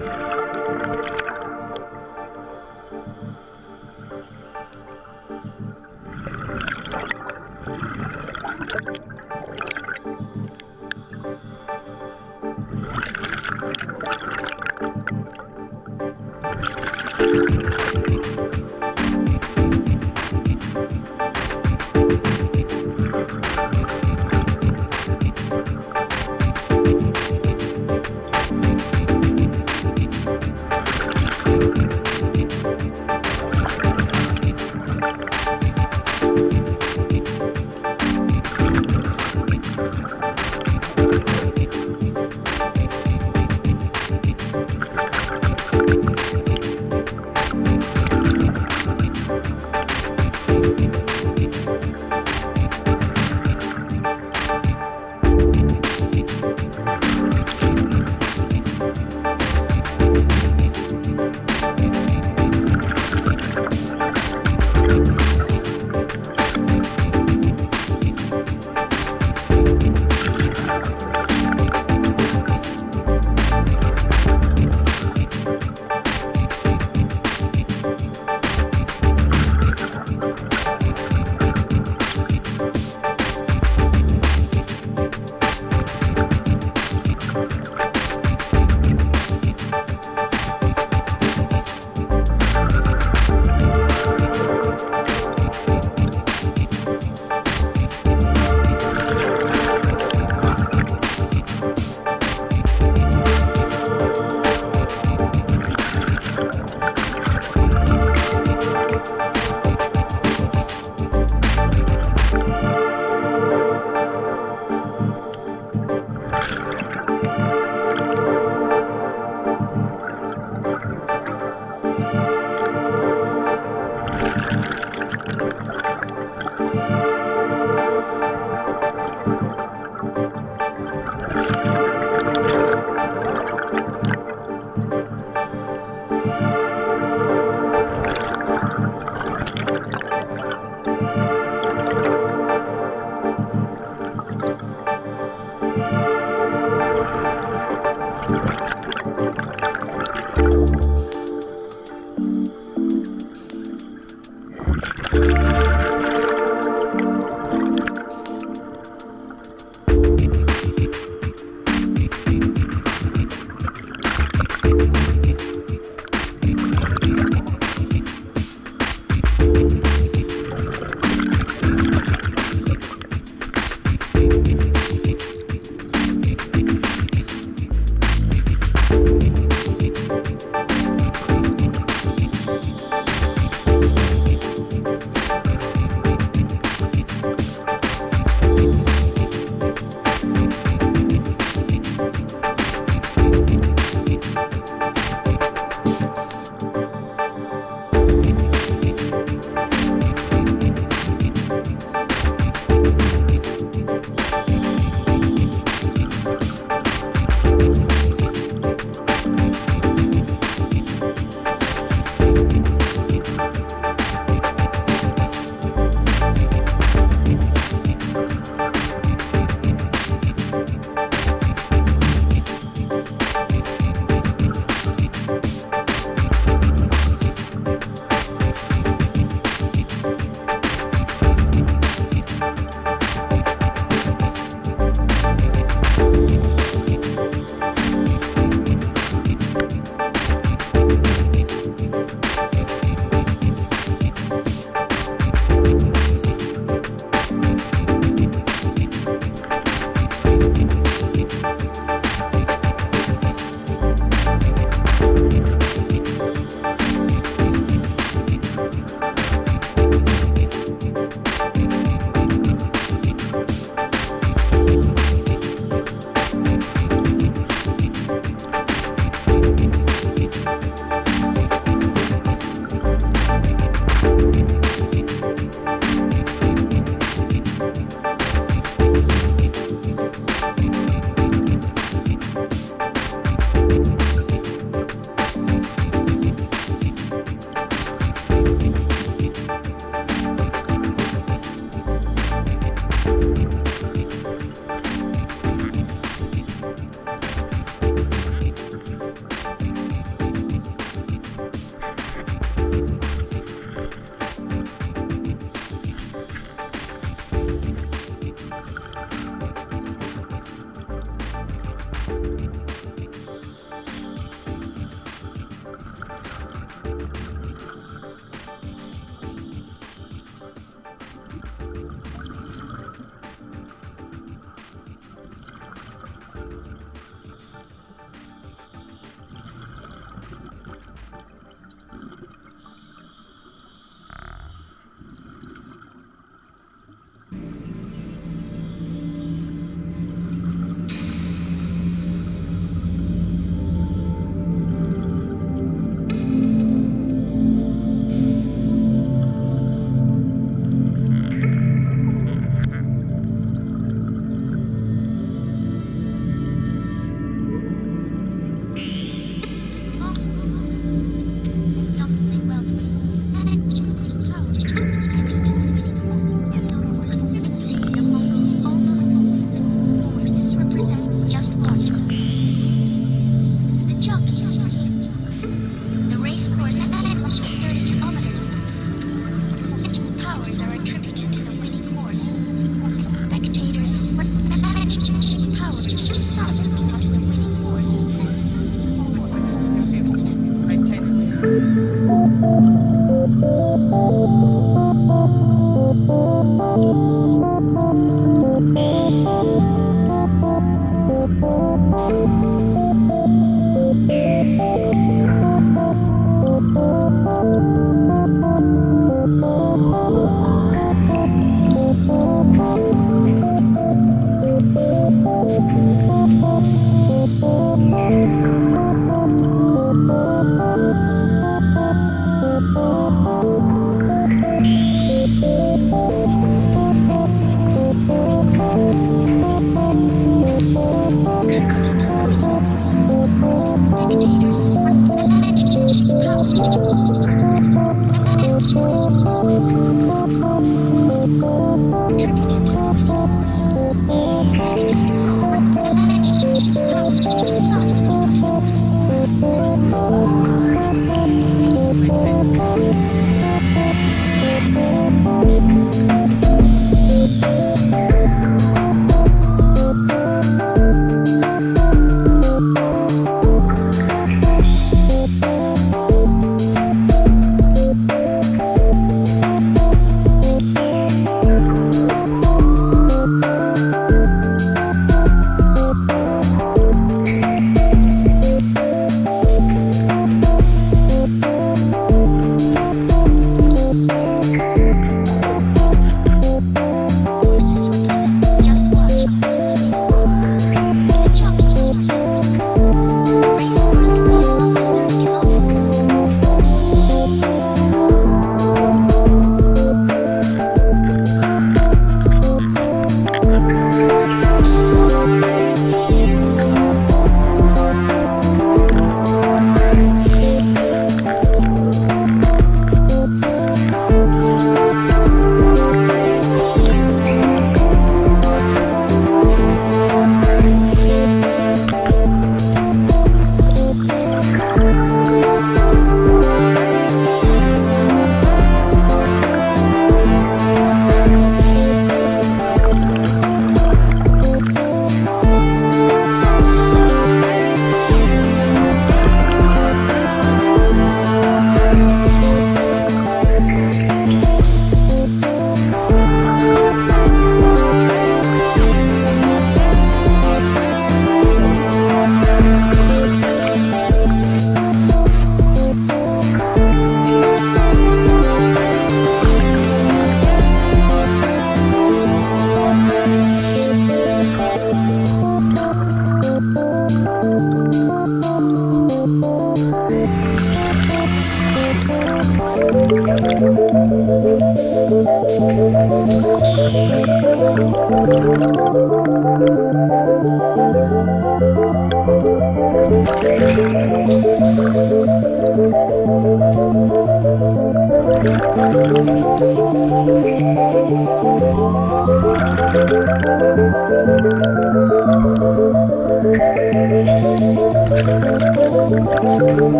Yeah.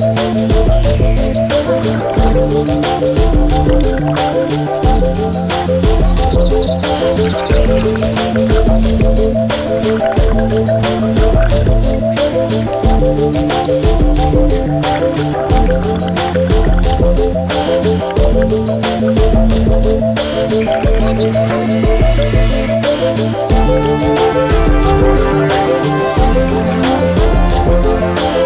Thank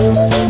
Thank